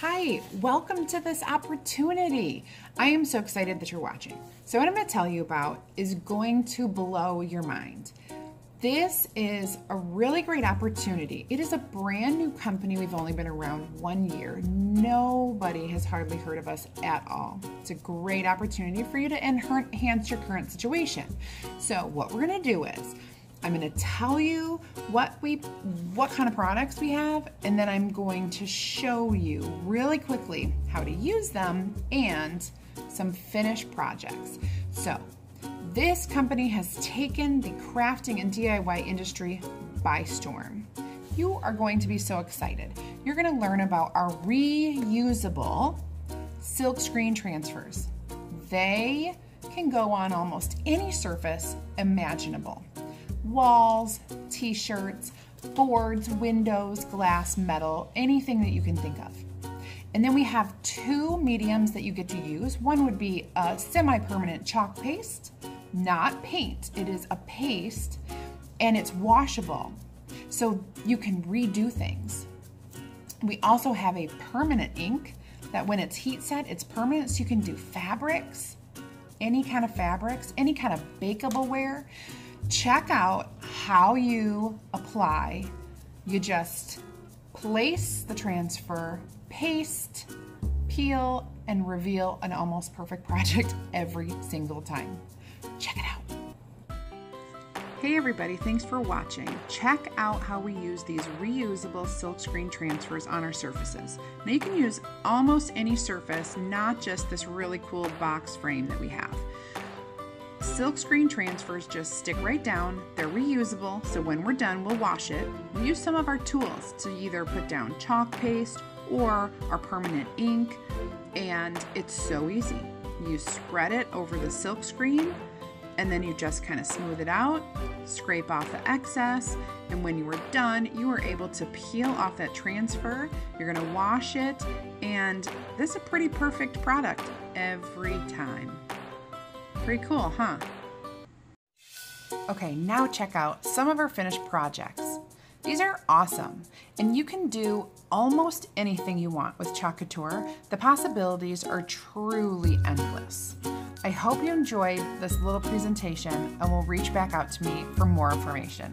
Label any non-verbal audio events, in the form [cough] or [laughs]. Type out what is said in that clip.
Hi, welcome to this opportunity. I am so excited that you're watching. So, what I'm going to tell you about is going to blow your mind. This is a really great opportunity. It is a brand new company. We've only been around one year. Nobody has hardly heard of us at all. It's a great opportunity for you to enhance your current situation. So, what we're going to do is I'm going to tell you what we what kind of products we have and then I'm going to show you really quickly how to use them and some finished projects. So, this company has taken the crafting and DIY industry by storm. You are going to be so excited. You're going to learn about our reusable silk screen transfers. They can go on almost any surface imaginable walls, t shirts, boards, windows, glass, metal, anything that you can think of. And then we have two mediums that you get to use. One would be a semi permanent chalk paste, not paint, it is a paste and it's washable. So you can redo things. We also have a permanent ink that when it's heat set, it's permanent so you can do fabrics, any kind of fabrics, any kind of bakeable ware check out how you apply. You just place the transfer, paste, peel, and reveal an almost perfect project [laughs] every single time. Check it out. Hey everybody, thanks for watching. Check out how we use these reusable silkscreen transfers on our surfaces. Now you can use almost any surface, not just this really cool box frame that we have. Silk screen transfers just stick right down. They're reusable, so when we're done, we'll wash it. We use some of our tools to either put down chalk paste or our permanent ink, and it's so easy. You spread it over the silk screen, and then you just kind of smooth it out, scrape off the excess, and when you are done, you are able to peel off that transfer. You're gonna wash it, and this is a pretty perfect product every time. Pretty cool, huh? Okay, now check out some of our finished projects. These are awesome, and you can do almost anything you want with Chalk The possibilities are truly endless. I hope you enjoyed this little presentation and will reach back out to me for more information.